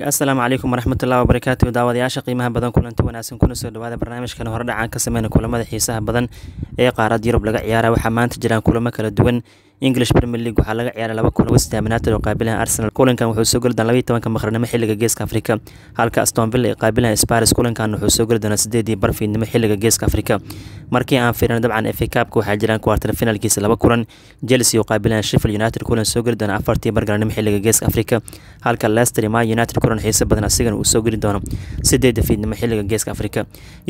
asalaamu calaykum waraxmatullahi wabarakaatu daawadayaasha qiimaha badan kulanti wanaagsan kuna soo dhawaada barnaamijkan hore dhacaan ka sameyna kulamada xiisaha badan ee qaarada yurub laga ciyaara. Waxaa maanta jiraan kulamo kala duwan english premier league waxaa laga ciyaaray laba kulan west ham united oo qaabilaha arsenal kulankan wuxuu soo geli doonaa labaiyi tobanka maqrnimo xilliga geeska afrika. Halka aston villa ay qaabilaha sparis kulankan wuxuu soo geli doonaa sideedii barfiidnimo xilliga geeska afrika. Markii aan fiirino dabcan fa cupka waxaa jiraan kuwartar finalkiisa laba kulan chelsea oo qaabilaha sheffield united kulan soo geli doona afartii bargarnimo xilliga geeska afrika. Halka leicester ma united kulan xiiso badan asigana uu soo geli doono sideeda fiidnimo xilliga geeska afrika.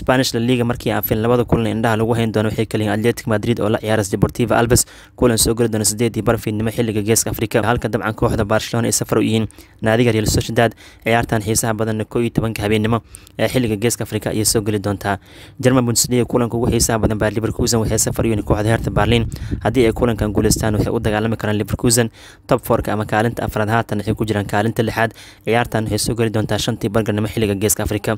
Spanish la liga markii aan fiirin labada kulan indhaha lagu hayn doono waxay kaliyiin atletic madrid oo la ciyaara deportiva alves kulan soo geli doona sideedii barfiidnimo xilliga geeska afrika. Halka dabcan kooxda barcelona ay safar u yihiin. Naadiga real sociedad ciyaartan xiisaha badanna koo iyo tobanka habeenimo ee xilliga geeska afrika ayay soo geli doontaa. German bundesliga kulanka ugu xiisaha badan baa leverkusen waxay safar u yihiin kooxda herta berlin. Haddii ay kulankan guuleystaan waxay u dagaalami karaan leverkusen. Top forka ama kaalinta afraad haatan waxay ku jiraan kaalinta lixaad ciyaartan waxay soo geli doontaa shantii bargarnimo xilliga geeska afrika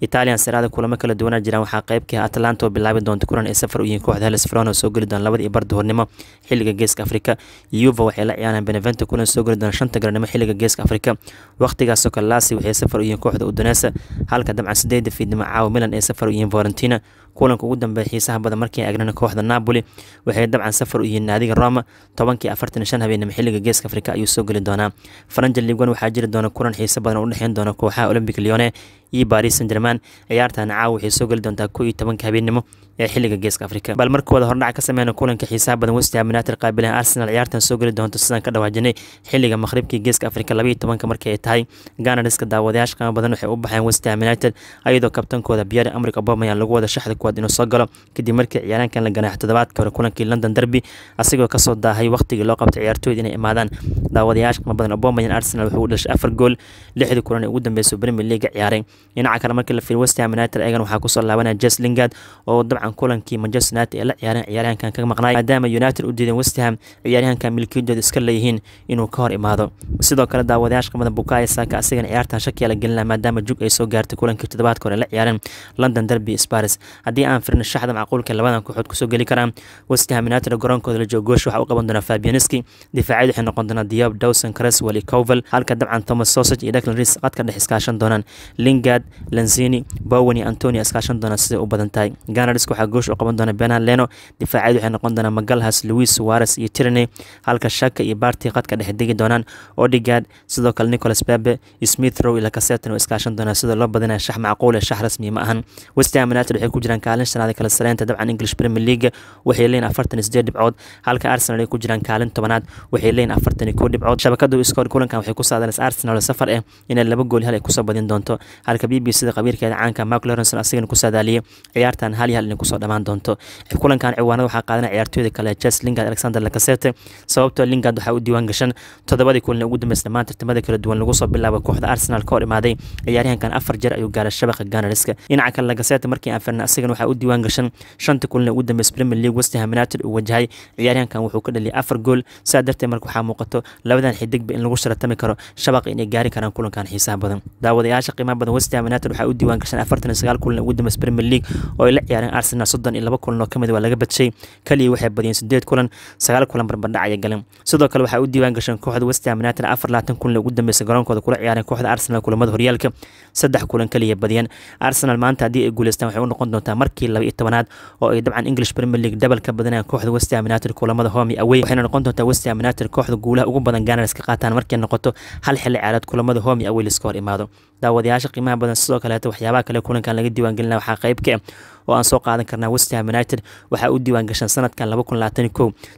italian seraada kulamo kala duwanaa jiraan. Waxaa qeybka atlanta oo bilaabi doonta kulan ay safar u yihiin kooxda hellas verona oo soo geli doona labada iyo bar duhurnimo xilliga geeska afrika. Yuva waxay la ciyaaraan benevento kulan soo geli doona shanta garnimo xilliga geeska afrika. Waqtigaasoo kale lasi waxay safar u yihiin kooxda udonesa halka dabcan sideeda fiidnimo caawa milan ay safar u yihiin valentina kulanka ugu dambeeya xiisaha badan markii eegnana kooxda napoli. Waxay dabcan safar u yihiin naadiga roma. Tobankii afartan shan habeenimo xilliga geeska afrika ayuu soo geli doonaa. Faranja ligan waxaa jiri doona kulan xiiso badan oo u dhexeyn doona kooxaha olympic leone iyo baris san german ciyaartan caawa waxay soo geli doontaa koo iyo tobanka habeenimo ee xilliga geeska afrika. Bal markooda hordhac ka sameyna kulanka xiisaha badan westham united qaabilaha arsenal ciyaartan soo geli doonto sidaan ka dhawaajinay xilliga maqribkii geeska afrika labaiyo tobanka markii ay tahay. Ganariska daawadayaasha qiimo badan waxay u baxeen westham united ayadoo kabtankooda biyari amrik obamayaan lagu wada shaxda kuwaad inuu soo galo kadib markii ciyaaraankan la ganaax toddobaadka hore kulankii london derby asigoo ka soo daahay waqtigii loo qabtay ciyaartooyda inay imaadaan. Daawadayaasha qiimo badan obamayaan arsenal wuxuu u dhashay afar gool lixdii kulan ee ugu dambeysay premier league ciyaaray dhinaca kale markii la fiiriyo westham united ayagan waxaa ku soo laabanaya jes lingard oo dabcan kulankii manchester united ee la ciyaareen ciyaaryahankan ka maqnaay maadaama united u diideen westham ciyaaryahankan milkiyadooda iska leeyihiin inuu ka hor imaado. Sidoo kale daawadayaasha qimada bukaaya saaka asigana ciyaartan shakiya la gelina maadaama jug ay soo gaartay kulankii toddobaadka hore la ciyaareen london derby sparis haddii aan firino shaxda macquulka labadan kooxood ku soo geli karaan westham united garoonkooda la joogo goosh u qaban doonaa fabianiski difaacyadu waxay noqon doonaa diab dawson creswell iyo covel halka dabcan thomas sausage iyo declan ris qadka dhex iskaashan doonaan. Lingard lanzini bowen antonio iskaashan doonaan siday u badan tahay. Ganarisk waxaa goosh u qaban doona benan leno. Difaacyadu waxay noqon doonaa magalhas louis suares iyo tirney halka shaka iyo barti qadka dhex degi doonaan. Odigard sidoo kale nicholas bebe smith row iyo lakasetan oo iskaashan doonaa sida loo badinaya shax macquul ee shax rasmi ma ahan. Westham united waxay ku jiraan kaalin shanaad kala sareynta dabcan english premier league. Waxay leeyihiin afartan sideed dhibcood halka arsenal ay ku jiraan kaalin tobanaad. Waxay leeyihiin afartan iyo kow dhibcood. Shabakadu iskoor kulankan waxay ku saadalaysa arsenal safar ah inay laba gool hal ay ku soo badin doonto. Halka b b c da qabiirkeeda caanka mark lawrence asigana ku saadaaliyay. Ciyaartan hal iyo hal inay ku soo dhammaan doonto. Kulankan ciwaanada waxaa qaadanaya ciyaartooyda kale jes lingard alexander lakasete sababtoo lingard waxaa u diiwaan gashan toddobadii kulan ugu dambeysay dhammaan tartamada kala duwan lagu soo bilaabo kooxda arsenal ka hor imaaday ciyaaryahankan afar jeer ayuu gaaray shabaqa ganariska dhinaca kale lakasete markii aan firna asigana waxaa u diiwaan gashan shanta kulan ugu dambeysay premier league westham united uu wajahay. Ciyaaryahankan wuxuu ka dhaliyay afar gool saa darteed marka waxaa muuqato labadan xidigba in lagu sharatami karo shabaqa inay gaari karaan kulankan xiisaha badan. Daawadayaasha qiimaha badan westham united waxaa u diiwaan gashan afartan iyo sagaal kulan ugu dambeysay premier league oo ay la ciyaareen arsenal soddon iyo laba kulan oo ka mid waa laga badshay kaliya waxay badiyeen sideed kulan sagaal kulan barbardhac galeen sidoo kale waxaa u diiwaan gashan kooxda westham united afar labaatan kulan ugu dambeysay garoonkooda kula ciyaareen kooxda arsenal kulamada horyaalka. Saddex kulan kaliya badiyeen. Arsenal maanta haddii ay guuleystaan waxay u noqon doontaa markii laba iyo tobanaad oo ay dabcan english premier league double ka kooxda westham united kulamada home away. Waxayna noqon doontaa westham united kooxda guulaha. Ugu badan ganars ka qaataan markay noqoto hal xilli ciyaareed kulamada home away liska hor imaado. Daawadayaasha qiimaha badan sidoo kaleeto waxyaabaha kale kulankan laga diiwaangelina waxaa qayb ka ah oo aan soo qaadan karnaa westham united. Waxaa u diiwaan gashan sanadkan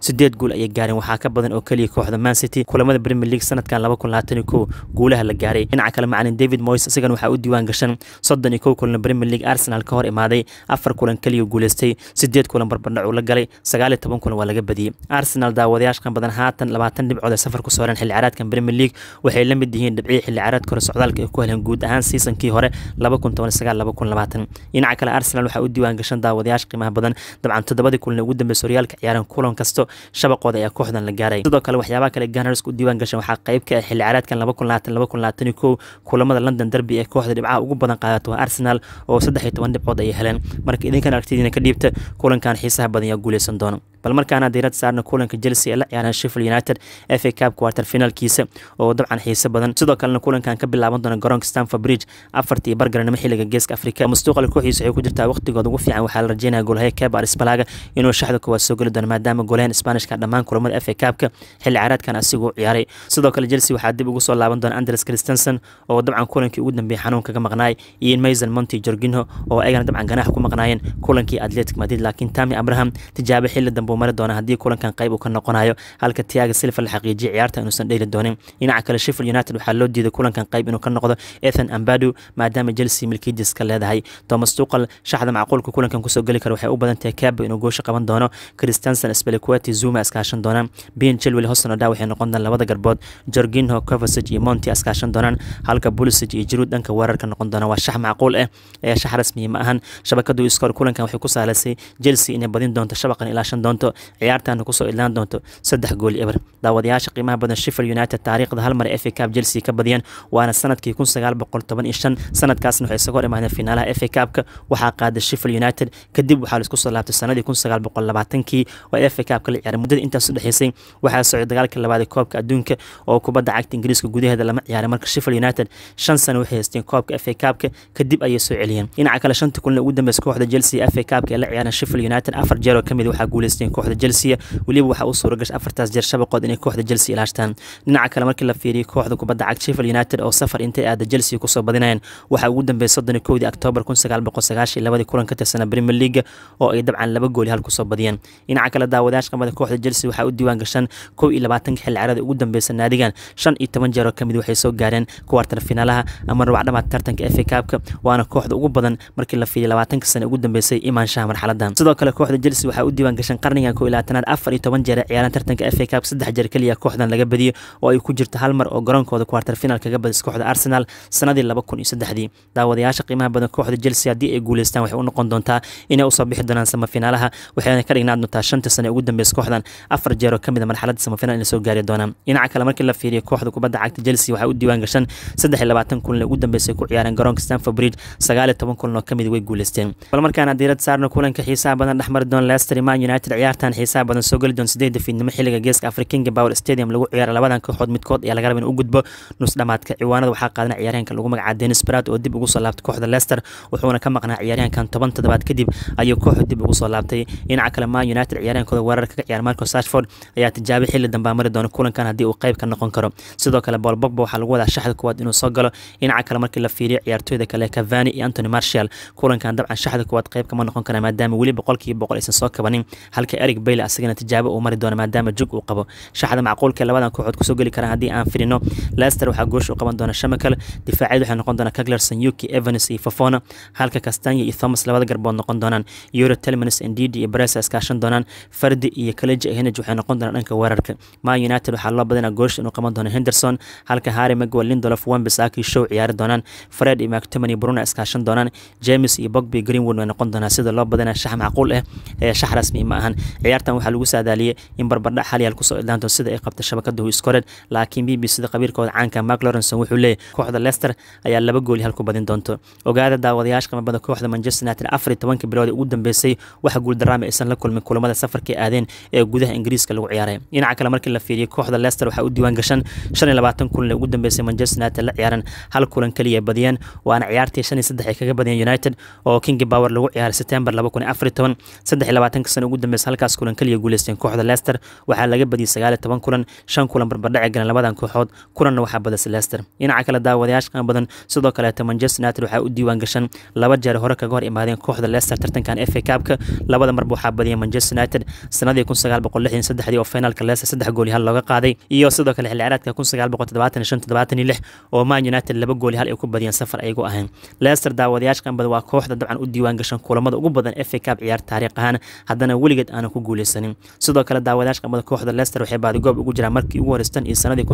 sideed gool ayay gaareen. Waxaa ka badan oo keliya kooxda man city kulamada premier league sanadkan guulaha la gaaray. Dhinaca kale macalin david moyes isagana waxaa u diiwaan gashan soddon iyo kow kulan premier league. Arsenal ka hor imaaday afar kulan keliya guuleystay. Sideed kulan barbardhac uu la galay. Sagaal iyo toban kulan waa laga badiyey arsenal daawadayaashkan badan haatan labaatan dhibcood ee safar ku sooran xilli ciyaareedkan premier league. Waxay la mid yihiin dhibcii xilli ciyaareedka hore socdaalka ay ku heleen guud ahaan seasonkii hore dhinaca kale arsenal waxaa u diiwaan gashan daawadayaasha qiimaha badan. Dabcan toddobadii kulan ugu dambeysay horyaalka ciyaareen kulan kasto shabaqooda ayaa kooxdan la gaaray. Sidoo kale waxyaabaha kale ganars u diiwaan gashan waxaa qayb ka ah xilli ciyaareedkan kulamada london derby ee kooxda dhibcaha ugu badan qaadato waa arsenal oo saddex iyo toban dhibcood ayay heleen. Marka idinkan aragtidiina ka dhiibta kulankan xiisaha badan yaa guuleysan doona bal markaana diirad saarna kulanka chelsea ee la ciyaaraan sheffield united f a cup quarter finalkiisa oo dabcan xiise badan. Sidoo kalena kulankan ka bilaaban doona garoonka stanford bridge afartii bargaranimo xilliga geeska afrika. Mustuuqal kooxiisa waxay ku jirtaa waqtigooda ugu fiican waxaa la rajeynaya golhaya keba arisbalaga inuu shaxda kuwaad soo geli doono maadaama golyahan spanishka dhammaan kulamada f a cupka xilli ciyaareedkan asigu ciyaaray. Sidoo kale chelsea waxaa dib ugu soo laaban doona andres christensen oo dabcan kulankii ugu dambeeyay xanuun kaga maqnaay iyo mason monti jorginho oo ayagana dabcan ganaax ku maqnaayeen kulankii atletic madrid. Laakiin tami abraham tijaabo xilli dambe uu mari doona haddii kulankan qayb uu ka noqonayo. Halka tiaga silva la xaqiijiyay ciyaarta inuusan dheeli doonin. Dhinaca kale sheffield united waxaa loo diiday kulankan qayb inuu ka noqdo ethan ambadu maadaama chelsea milkiidis ka leedahay. Thomas tuqal shaxda macquulka kulankan ku soo geli kara waxay u badan tahay kaba inuu goosha qaban doono. Christensen speliqueti zuma iskaashan doonaan. Bien chilwell hosonoda waxay noqon doonaan labada garbood. Jorginho covasage iyo monti iskaashan doonaan. Halka bulisage iyo jiruud dhanka weerarka noqon doona waa shax macquul ah ee shax rasmiya ma ahan. Shabakadu iskoor kulankan waxay ku saalaysay chelsea inay badin doonto shabaqan ilaa doonto ciyaartana ku soo idlaan doonto saddex gool eber. Daawadayaasha qiimaha badan sheffield united taariikhda hal mar f a cup chelsea ka badiyeen waana sannadkii sanadkaasna waxay isaga hor imaadeen finaalaha f a cupka waxaa qaaday sheffield united kadib waxaa la isku soo laabtay sanadii labaatankii oo f a cupka la ciyaaray. Muddada intaas u dhexeysay waxaa socday dagaalkii labaad ee koobka adduunka oo kubadda cagta ingiriiska gudaheeda lama ciyaaray marka sheffield united shan sano waxay haysteen koobka f a cupka kadib ayay soo celiyeen. Dhinaca kale shanta kulan ugu dambeysa kooxda chelsea f a cupka ee la ciyaareen sheffield united afar jeer oo ka mid waxaa guuleysteen kooxda chelsea. Weliba waxaa u suura gashay afartaas jeer shabaqood inay kooxda chelsea ilaashtaan. Dhinaca kale markii la fiiriyay kooxda kubadda cagta sheffield united oo safar intay aada chelsea ku soo badinayeen waxaa ugu dambeeyay soddon iyo kowdii octoobar kun sagaal boqol sagaashan labadii kulan ka tirsana premier league oo ay dabcan laba gooli hal ku soo badiyeen dhinaca kale daawadayaasha qamada kooxda chelsea waxaa u diiwaan gashan kow iyo labaatanka xilli ugu dambeysa naadigan shan iyo toban jeer oo ka mid waxay soo gaareen kuwartar finaalaha ama rubac dhamaad tartanka f a cupka waana kooxda ugu badan markii la fiiriyay labaatanka sane ugu dambeysay imaanshaha marxaladan sidoo kale kooxda chelsea waxaa u diiwaan gashan qarnigan kow iyo afar iyo toban jeer ee ciyaaraan tartanka f a saddex jeer keliya kooxdan laga badiyey oo ay ku jirto hal mar oo garoonkooda kuwartar final kaga badis kooxda arsenal sanadii laba kun iyo saddexdii. Daawadayaasha qiimaha badan kooxda chelsea haddii ay guuleystaan waxay u noqon doontaa inay u soo bixi doonaan samafinaalaha waxayna ka dhignaan doontaa shanta sane ugu dambeysa kooxdan. Afar jeer oo ka mid a marxaladda samafinaal inay soo gaari doonaan. Dhinaca kale markii la fiiriyo kooxda kubadda cagta chelsea waxaa u diiwaan gashan saddex iyo labaatan kulan ugu dambeysay ku ciyaareen garoonka stanford bridge sagaal iyo toban kulan oo ka mid way guuleysteen. Bal markaana diirad saarna kulanka xiisaha badan dhexmari doona leicester man united ciyaartan xiisaha badan soo geli doon sideedda fiidnimo xilliga geeska afrikinga power stadium lagu ciyaara labadan kooxood midkood ayaa laga raba u gudbo nus dhamaadka ciwaanada. Waxaa qaadana ciyaaryahanka lagu magacaaba denis brat oo dib ugu soo laabtay kooxda leicester wuxuuna ka maqnaa ciyaaryahankan toban toddobaad kadib ayuu kooxda dib ugu soo laabtay. Dhinaca kale man united ciyaaryahankooda weerarka ka ciyaar marco sashford ayaa tijaabay xilli dambaa mari doona kulankan haddii uu qayb ka noqon karo. Sidoo kale bool bogba waxaa lagu wadaa shaxda kuwaad inuu soo galo. Dhinaca kale markii la fiiriyo ciyaartooyda kale cavani iyo antony marshall kulankan dabcan shaxda kuwaad qayb kama noqon kara maadaama weli boqolkiiba boqol aysan soo kabanin halka eric bayle asagana tijaabo uu mari doono maadaama jug uu qabo shaxda macquulka labadan kooxood ku soo geli karaan haddii aan firino leicester waxaa goosh u qaban doona shamakal difaacyad waxay noqon doonaa kaglerson yuki evans iyo fofona halka kastanya iyo thomas labada garbood noqon doonaan. Euro telmanis ndidi iyo bresa iskaashan doonaan. Fardi iyo kaleji henage waxay noqon doonaan dhanka weerarka. Man united waxaa loo badinaa goosh inuu qaban doono henderson halka harry magwal lindolof wambisaki show ciyaari doonaan. Fred iyo mactomany bruna iskaashan doonaan. James iyo bogby greenwood way noqon doonaa sida loo badinaa shax macquul ah ee shax rasmi ma ahan ciyaartan waxaa lagu saadaaliyey in barbardhac xalyaal ku soo idlaanto sida ay qabta shabakada huiskored laakiin b b sida qabiirkooda caanka mark lawrenson wuxuu leeyahy kooxda leicester ayaa laba gooli hal ku badin doonto. Ogaada daawadayaasha qimabada kooxda manchester united afar iyo tobanka bilood ugu dambeysay waxa guuldaraama aysan la kulmin kulamada safarka aadeen ee gudaha ingiriiska lagu ciyaaray. Dhinaca kale markii la fiiriyay kooxda leicester waxaa u diiwaan gashan shan iyo labaatan kulan ugu dambeysay manchester united la ciyaaran hal kulan keliya badiyeen waana ciyaartii shan iyo saddex ay kaga badiyeen united oo king power lagu ciyaaray september laba kun iyo afar iyo toban. Saddex iyo labaatanka sano ugu dambeysay halkaas kulan keliya guuleysteen kooxda leicester. Waxaa laga badiyey sagaal iyo toban kulan shan kulan barbardhaci galeen labadan kooxood. Kulanna waxaa badisay leicester. Dhinaca kale daawadayaasha badan sidoo kaleeta manchester united waxaa u diiwaan gashan laba jeer hore kaga hor imaadeen kooxda leicester tartankan f a cupka labada marba waxaa badiyay manchester united sanadii kun sagaal boqol lixdan saddexdii oo finalka leicester saddex gooli hal looga qaaday. Iyo sidoo kale xilli kun sagaal boqol toddobaatan shan toddobaatan iyo lix oo man united laba gooli hal ay ku badiyeen safar ayagu ahayn. Leicester daawadayaasha badan waa kooxda dabcan u diiwaan gashan kulamada ugu badan f a cup ciyaar taariikh ahaan. Haddana weligeed aanan ku guuleysanin sidoo kale daawadayaasha qaan badan kooxda leicester waxay baadigoob ugu jiraan markii ugu horeystan iyo sanadii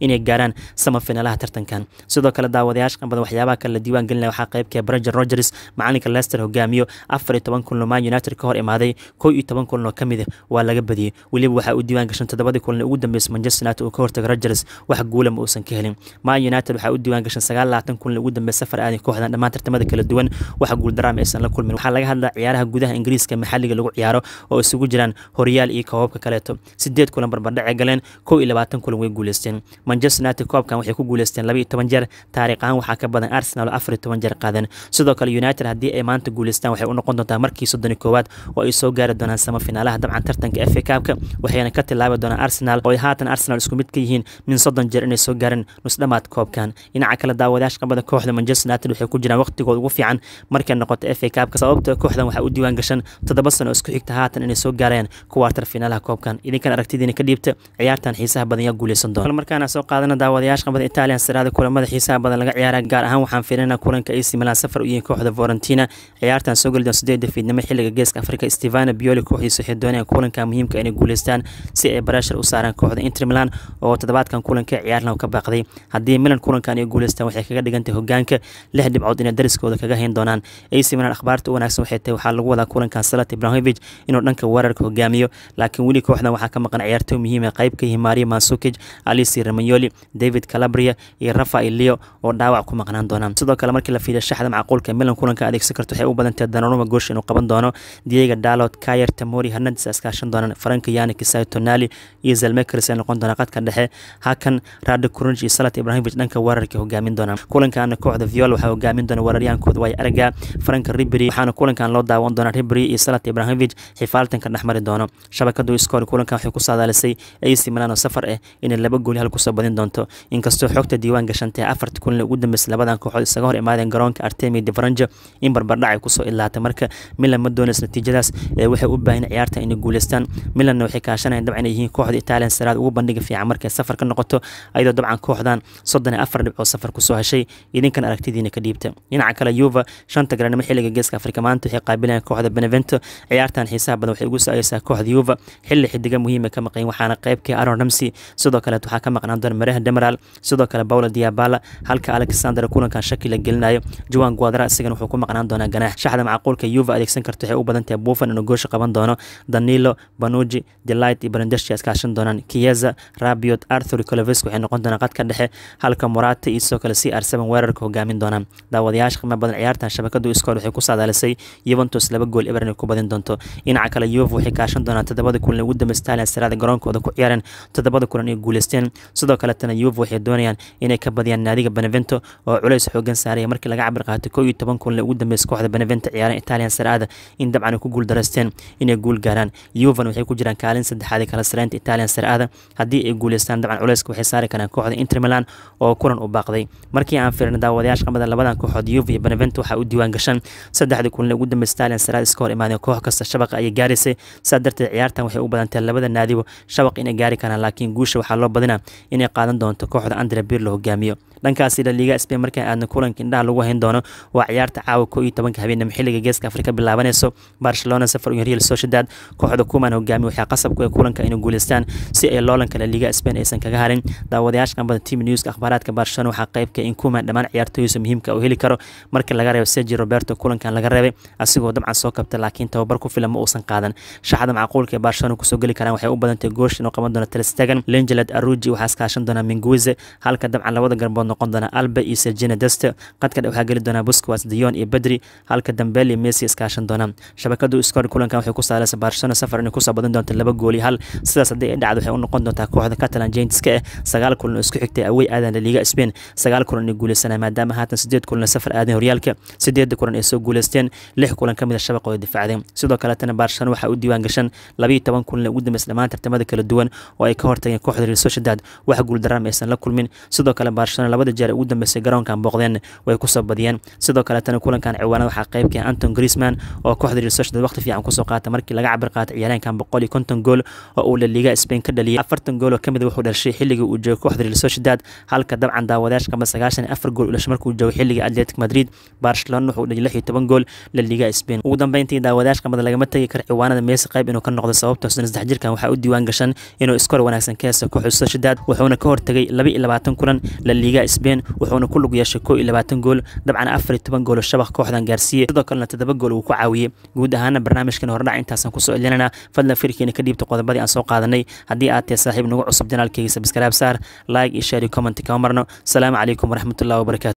inay gaaraan sama tartankan. Sidoo kale daawadayaasha qaan badan waxyaabaha kale la diiwaan gelinaya waxaa qaybkee branger rogers macalinka leicester hogaamiyo afar iyo toban kulan oo man united ka hor imaaday kow iyo toban kulan oo ka mid ah waa laga badiyey weliba waxaa u diiwaan gashan toddobadii kulan ugu dambeysay manchester united uu ka hortaga rogers wax guula ma uusan ka helin. Man united waxaa u diiwaan gashan sagaal labaatan kulan ugu dambeysay safar aaday kooxdan. Dhammaan tartamada kala duwan wax guuldaraama aysan la kulmin. Waxaa laga hadlaa ciyaaraha gudaha ingiriiska maxalli maxalliga lagu ciyaaro oo isugu jiraan horyaal iyo koobabka kaleeto. Sideed kulan barbardhace galeen kow iyo labaatan kulan way guuleysteen. Manchester united koobkan waxay ku guuleysteen laba toban jeer. Taariikh ahaan waxaa ka badan arsenal oo afar iyo toban jeer qaadeen sidoo kale united haddii ay maanta guuleystaan waxay u noqon doontaa markii soddon iyo koowaad oo ay soo gaari doonaan samafinaalaha dabcan tartanka f a kaabka waxayna ka tilaabi doonaan arsenal oo ay haatan arsenal isku mid ka yihiin min soddon jeer inay soo gaareen nusdhamaad koobkan. Dhinaca kale daawadayaasha qabada kooxda manchester united waxay ku jiraan waqtigooda ugu fiican markay noqoto f a kaabka sababta kooxdan waxaa u diiwaan gashan toddoba sano oo isku xigta. Haatan inay soo gaarayaan kuwaartar finaalaha koobkan. Idinkan aragtidiina ka dhiibta ciyaartan xiisaha badan yaa guuleysan doona markaana soo qaadana daawadayaasha qabada italian saraada kulamada xiisaha badan laga ciyaara gaar ahaan waxaan fiirinaa kulanka ac milan safar u yihiin kooxda valentina ciyaartan soo geli doon sideeda fiidnimo xilliga geeska afrika. Stevano bioli kooxdiisa waxay doonayaan kulanka muhiimka inay guuleystaan si ay bareshar u saaraan kooxda inter milan oo toddobaadkan kulanka ciyaarlan ka baaqday. Haddii milan kulankan ay guuleystaan waxay kaga dhigantay hogaanka lix dhibcood inay dariskooda kaga hayn doonaan. Ac milan akhbaarta wanaagsan waxay tahay waxaa lagu wadaa kulankan salat ibrahimovic inuu dhanka weerarka hogaamiyo laakiin weli kooxdan waxaa ka maqan ciyaartooy muhiim ah qayb ka mario mansukij alici ramayoli david calabria iyo rafael leo oo dhaawac ku maqnaan doonaan. Sidoo kale markii la fiiriya shaxda macquulka milan kulanka adeegsan karto waxay u badantahay danaruma goosh inuu qaban doono diego dalot kayer tamori hernandes iskaashan doonaan faranka yani kisai tonali iyo zalmekers ay noqon doonaa qadka dhexe hakan rado kurunj iyo salat ibrahimovic dhanka weerarka hogaamin doonaan. Kulankaana kooxda viola waxaa hogaamin doona weeraryaankooda way aragaa faranka riberi waxaana kulankan loo daawan doonaa riberi iyo salat ibrahimovic xifaaltanka dhexmari doono. Shabakadu iskoor kulankan waxay ku saadaalisay ac milan oo safar ah inay laba gooli hal ku soo badin doonto. Inkastoo xogta diiwaan gashantay afarta kulan ugu dambeysay labadan kooxood isaga hor imaadeen garoonka artemi de faranjo in barbardhac ay ku soo ilaatay. Marka milan ma doonays natiijadaas ee waxay u baahan ciyaarta inay guuleystaan. Milanna waxay kaashanayaan dabcan inay yihiin kooxda italian saraad ugu bandhiga fiican markay safar ka noqoto ayadoo dabcan kooxdan soddon iyo afar dhibcood safar ku soo heshay idinkan aragtidiina ka dhiibta. Dhinaca kale yuva shanta garanimo xilliga geeska afrika maanta waxay qaabilayaan kooxda benevento ciyaartan xiisaha badan waxay ugu soo-ayeysaa kooxda yuva xilli xidiga muhiima ka maqayn waxaana qaybkii aron ramsey. Sidoo kaleet waxaa ka maqnaan doona mareha demaral sidoo kale paulo diabala halka alexander kulankan shaki la gelinayo. Juan guadra isagana wuxuu ku maqnaan doonaa ganaax shaxda macquulka yuva adeegsan karto waxay u badan tahay buufan inuu goosha qaban doono. Danilo banuji delight iyo brandesha iskaashan doonaan. Kieza rabiot arthur colovesk waxay noqon doonaan qadka dhexe. Halka morata iyo sidoo kale c r seven weerarka hogaamin doonaan. Daawadayaasha qiimo badan ciyaartan shabakadu iskool waxay ku saadaalisay yuventus laba gool eber inay ku badin doonto. Dhinaca kale yuva waxay kaashan doonaan toddobada kulan ugu dambeys italian saraada garoonkooda ku ciyaareen toddobada kulan ay guuleysteen. Sidoo kaletana yuva waxay doonayaan inay ka badiyaan naadiga benevento oo culays xoogan saaraya markii laga cabir qaatay koo iyo toban kulan ugu dambeys kooxda benevento ciyaareen italian saraada in dabcan ku guul daraysteen inay guul gaaraan. Yuvan waxay ku jiraan kaalin saddexaad kala sareynta italian saraada haddii ay guuleystaan dabcan culayska waxay saari karaan kooxda inter milan oo kulan u baaqday. Markii aan fiirna daawadayaasha qabada labadan kooxood yuva iyo benevento waxaa u diiwaan gashan saddexdii kulan ugu dambeys italian saraada iska imaadeen koox kasta shabaqa ayay gaaraysay saa darteed ciyaartan waxay u badantahay labada naadibo shabaq inay gaari karaan laakiin guusha waxaa loo badinaa inay qaadan doonto kooxda andre bir hogaamiyo. Dhankaasi la liiga spain markaan aadna kulanka indhaha lagu hayn doono waa ciyaarta caawa koo iyo tobanka habeenimo xilliga geeska afrika bilaabanayso? Barcelona safar iyo real sociedad kooxda kuman hogaamiye waxaa qasab ku kulanka inay guuleystaan si ay loolanka la liiga spain aysan kaga harin. Daawadayaasha qambada team newska akhbaaraadka barcelona waxaa qaybka in kuman dhammaan ciyaartooyisa muhiimka uu heli karo. Markii laga reebo sergi roberto kulankan laga reebay asigoo dabcan soo kabta laakiin tababar ku filan ma uusan qaadan. Shaxda macquulka ee barcelona ku soo geli karaan waxay u badantay goosh inuu qaban doono telestegan lengelad aruji waxaa iskaashan doonaa minguize halka dabcan labada garbood noqon doona alba iyo sergina deste. Qadka waxaa geli doonaa busquets dion iyo bedri halka dambeli messi iskaashan doonaan. Shabakadu iskoor kulankan waxay ku saalaysa barcelona safar inay ku soo badan doonto laba gool hal. Sidaas haddii ay dhacdo waxay u noqon doontaa kooxda catalan jaintiska eh sagaal kulan oo isku xigtay awey aadan la liiga spain. Sagaal kulan ay guuleysanaa maadaama haatan sideed kulan safar aadeen horyaalka sideeda kulan ay soo guuleysteen lix kulan ka mid a shabaqooda difaacdeen sidoo kaletana barcelona waxaa u diiwaan gashan labayo toban kulan ugu dambeys dhammaan tartamada kala duwan oo ay ka hortageen kooxda real sociedad wax guuldaraan aysan la kulmin. Sidoo kale barcelona labada jeer ugu dambeysay garoonkan booqdeen way ku soo badiyeen. Sidoo kaletana kulankan ciwaanada waxaa qaybka anton griezman oo kooxda real sociedad waqti fiican ku soo qaata markii laga cabir qaatay ciyaareenkan boqol iyo konton gool oo uu la liiga spain ka dhaliyay. Afartan gool oo ka mid wuxuu dhashay xilligii uu joogay kooxda real sociedad halka dabcan daawadayaasha qaba sagaashan iyo afar gool u dhashay markuu joogay xilligii atletic madrid. Barcelona wuxuu dhaliy lix iyo toban gool la liiga spain. Ugu dambeyntii daawadayaasha qamada lagama tegi karo ciwaanada meesi qayb inuu ka noqdo sababtoo shan saddex jirkan waxaa u diiwaan gashan inuu iskor wanaagsan ka heesta kooxda sociedad wuxuuna ka hortagay laba iyo labaatan kulan la liiga spain wuxuuna ku lug yeeshay koo iyo labaatan gool dabcan afar iyo toban gool oo shabaq kooxdan gaarsiiyey. Sidoo kalena toddoba gool uu ku caawiyey. Guud ahaana barnaamijkan hordhac intaasaan ku soo celinanaa fadlan firkiina ka dhiibta qodobadii aan soo qaadanay haddii aad tahay saaxiib nagu cusub janaalkeyga sabskaraab saar like iyo share iyo comment marno. Asalaamu calaykum waraxmatullahi wabarakatu